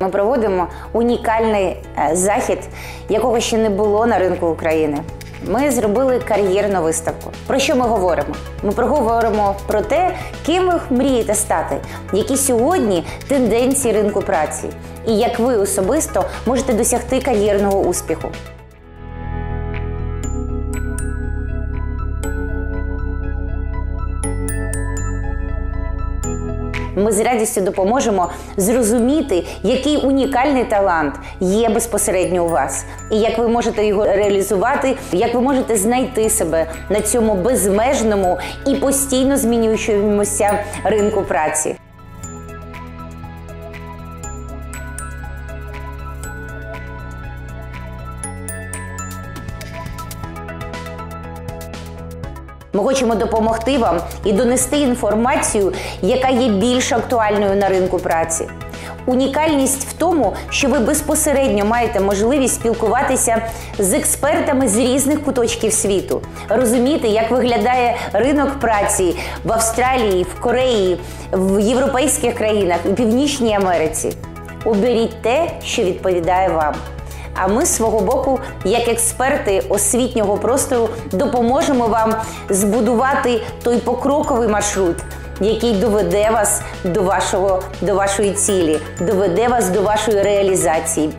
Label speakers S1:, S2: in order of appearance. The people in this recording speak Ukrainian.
S1: Ми проводимо унікальний е, захід, якого ще не було на ринку України. Ми зробили кар'єрну виставку. Про що ми говоримо? Ми проговоримо про те, ким ви мрієте стати, які сьогодні тенденції ринку праці, і як ви особисто можете досягти кар'єрного успіху. Ми з радістю допоможемо зрозуміти, який унікальний талант є безпосередньо у вас, і як ви можете його реалізувати, як ви можете знайти себе на цьому безмежному і постійно змінюючомуся ринку праці. Ми хочемо допомогти вам і донести інформацію, яка є більш актуальною на ринку праці. Унікальність в тому, що ви безпосередньо маєте можливість спілкуватися з експертами з різних куточків світу, розуміти, як виглядає ринок праці в Австралії, в Кореї, в європейських країнах і Північній Америці. Оберіть те, що відповідає вам. А ми з свого боку, як експерти освітнього простору, допоможемо вам збудувати той покроковий маршрут, який доведе вас до вашого до вашої цілі, доведе вас до вашої реалізації.